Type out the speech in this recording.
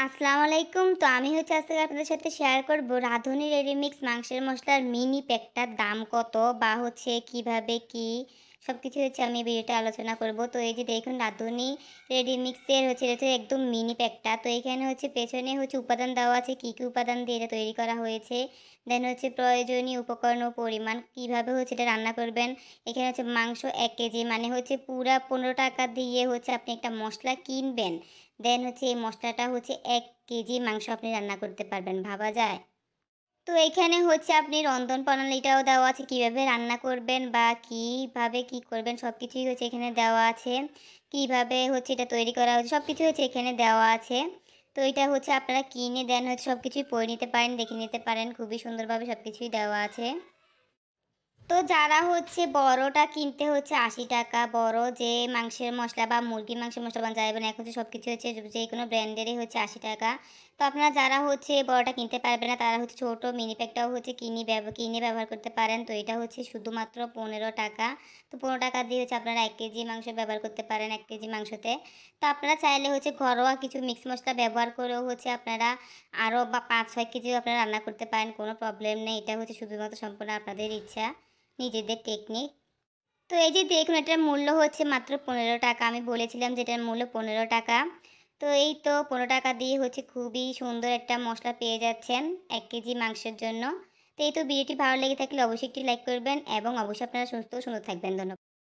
আসসালামু আলাইকুম। তো আমি হচ্ছে আজকে আপনাদের সাথে শেয়ার করব রাঁধুনি রেডিমিক্স মাংসের মশলার মিনি প্যাকটার দাম কত বা হচ্ছে কীভাবে কি সব কিছু হচ্ছে আমি ভিডিওতে আলোচনা করব। তো এই যে দেখুন, রাঁধুনি রেডিমিক্সের হচ্ছে, এটা একদম মিনি প্যাকটা তো এখানে হচ্ছে পেছনে হচ্ছে উপাদান দেওয়া আছে, কী কী উপাদান দিয়ে এটা তৈরি করা হয়েছে। দেন হচ্ছে প্রয়োজনীয় উপকরণ ও পরিমাণ, কীভাবে হচ্ছে এটা রান্না করবেন। এখানে হচ্ছে মাংস এক কেজি মানে হচ্ছে পুরা পনেরো টাকা দিয়ে হচ্ছে আপনি একটা মশলা কিনবেন। দেন হচ্ছে এই মশলাটা হচ্ছে এক কেজি মাংস আপনি রান্না করতে পারবেন, ভাবা যায়? তো এখানে হচ্ছে আপনি রন্ধন প্রণালীটাও দেওয়া আছে, কীভাবে রান্না করবেন বা কীভাবে কি করবেন সব কিছুই হচ্ছে এখানে দেওয়া আছে। কীভাবে হচ্ছে এটা তৈরি করা হচ্ছে সব কিছু হচ্ছে এখানে দেওয়া আছে। তো এটা হচ্ছে আপনারা কিনে দেন, হচ্ছে সব কিছুই পড়ে নিতে পারেন, দেখে নিতে পারেন, খুবই সুন্দরভাবে সব কিছুই দেওয়া আছে। তো যারা হচ্ছে বড়টা কিনতে হচ্ছে আশি টাকা, বড় যে মাংসের মশলা বা মুরগির মাংসের মশলা বান যাবে না, এখন তো সব কিছু হচ্ছে যে কোনো ব্র্যান্ডেরই হচ্ছে আশি টাকা। তো আপনারা যারা হচ্ছে বড়টা কিনতে পারবে না, তারা হচ্ছে ছোটো মিনি প্যাকটাও হচ্ছে কিনে কিনে ব্যবহার করতে পারেন। তো এটা হচ্ছে শুধুমাত্র পনেরো টাকা। তো পনেরো টাকা দিয়ে হচ্ছে আপনারা এক কেজি মাংস ব্যবহার করতে পারেন এক কেজি মাংসতে। তো আপনারা চাইলে হচ্ছে ঘরোয়া কিছু মিক্স মশলা ব্যবহার করেও হচ্ছে আপনারা আরও বা পাঁচ ছয় কেজিও আপনারা রান্না করতে পারেন, কোনো প্রবলেম নেই। এটা হচ্ছে শুধুমাত্র সম্পূর্ণ আপনাদের ইচ্ছা। নিজেদের টেকনিক তো এই যে দেখুন, এটার মূল্য হচ্ছে মাত্র পনেরো টাকা। আমি বলেছিলাম যে এটার মূল্য পনেরো টাকা। তো এই তো পনেরো টাকা দিয়ে হচ্ছে খুবই সুন্দর একটা মশলা পেয়ে যাচ্ছেন এক কেজি মাংসের জন্য। তো এই তো ভিডিওটি ভালো লেগে থাকলে অবশ্যই একটি লাইক করবেন এবং অবশ্যই আপনারা সুস্থ সুন্দর থাকবেন। ধন্যবাদ।